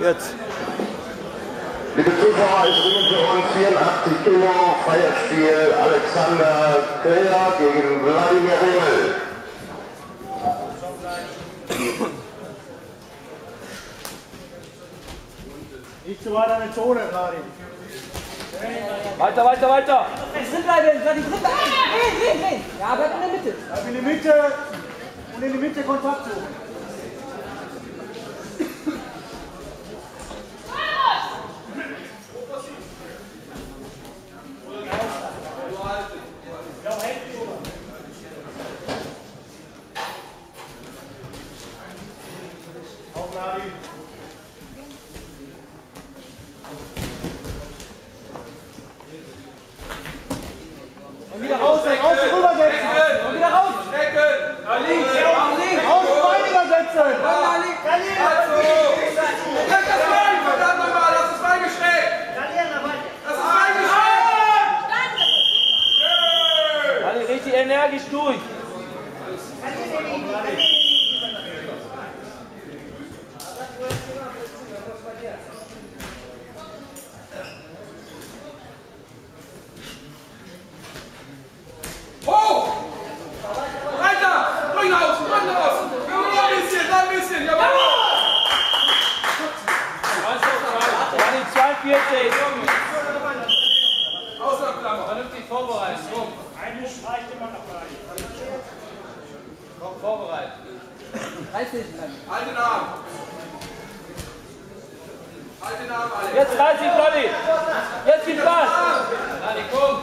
Jetzt. Liebe Zuschauer, es ringen für uns 84 Kilo, freies Spiel Alexander Köhler gegen Wladimir Rimmel. Nicht zu weit an der Zone, Vladi. Weiter, weiter, weiter. Drin bleiben, Vladi, drin bleiben. Ja, bleib in der Mitte. Bleib in die Mitte und in die Mitte Kontakt suchen. 48. Außerklammer, vernünftig vorbereitet. Rum. Eine streicht immer noch rein. Komm, vorbereitet. Halt den Arm. Halt den Arm, Alex. Jetzt reiß dich, Blondi. Jetzt viel Spaß. Adi, komm.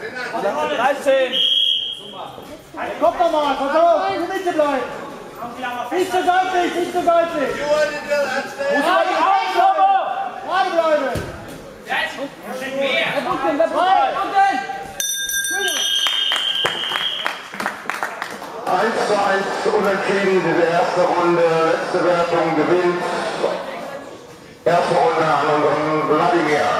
13. Komm doch mal, pass auf, in der Mitte bleiben! Nicht zu seitlich, nicht zu seitlich! Muss man die Augen. Gerade bleiben! Wer bringt den, wer bringt den? Und den. 1 zu 1 unentschieden, diese erste Runde, letzte Wertung gewinnt. Erste Runde an unseren Wladimir.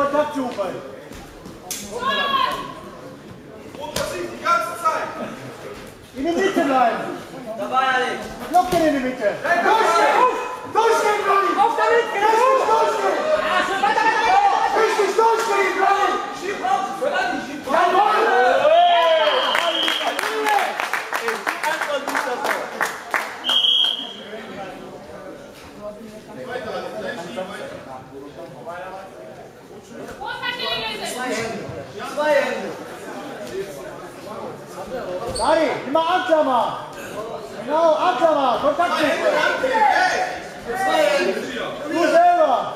Mitte bleiben und Kontakt suchen! Die ganze Zeit! In die Mitte bleiben! Dabei, Alex. Block den in die Mitte! Durchstehen! Durchstehen, Vladi! Auf damit, genau. Richtig durchstehen! Ja, schön, weiter, weiter, weiter. Richtig durchstehen, Vladi! Schieb raus. Vladi, schieb raus. Jawohl! Vladi, immer Anklammer! Genau, Anklammer! Kontakt suchen! Du selber!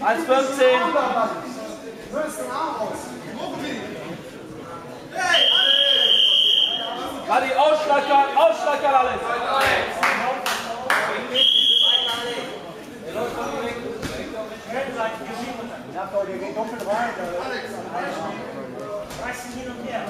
1,15. Vladimir, ausschlackern, ausschlackern alles. Ja, toll, der geht doppelt rein. Reiß ihn hin und her.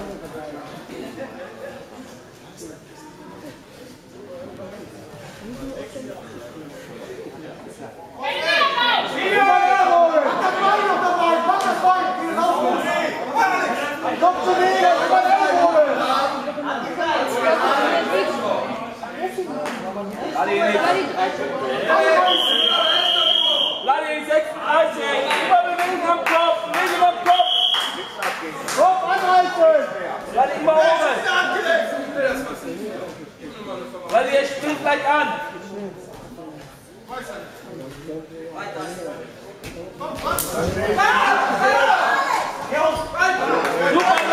Kommt zu mir, über Weil ihr über oben. Weil ihr springt gleich an. Weiter. Super.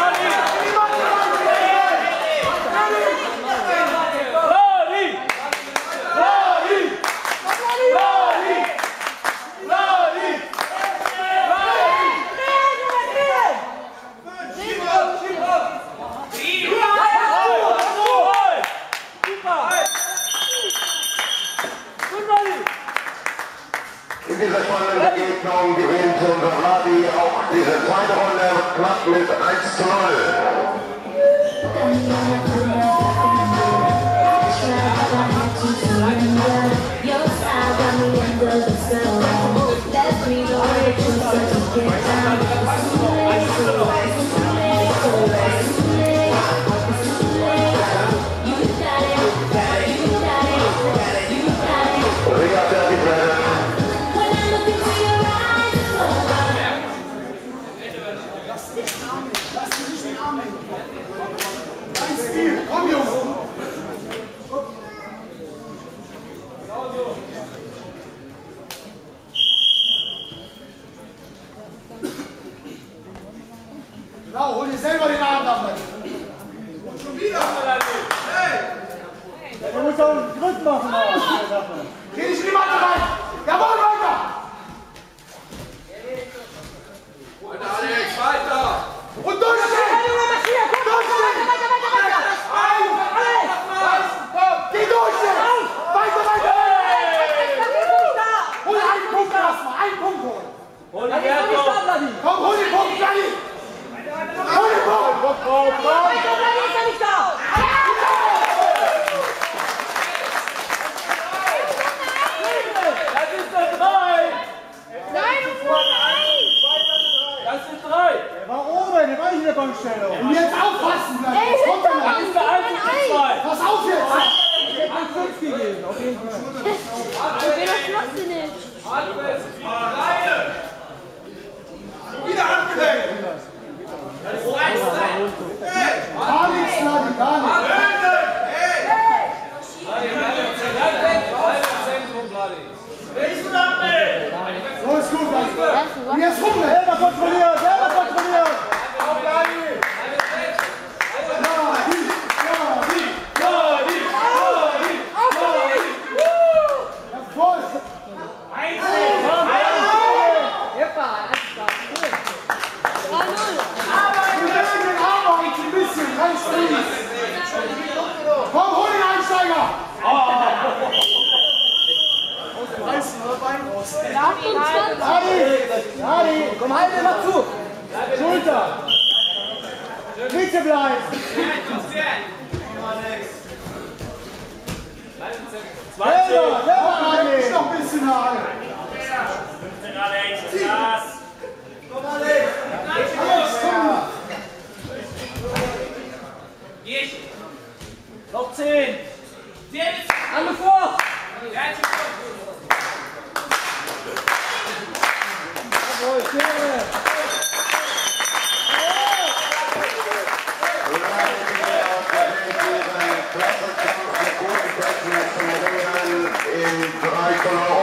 diese zweite Runde knapp mit 1 zu 0. Vamos. contrôler Strecke bleibst. Ja, ja, Alex, noch ein bisschen Hagel. 15 Alex, Gas. Komm Alex, Alex, komm. Ich. Noch 10. Alle vor. Jawohl, schön. Michael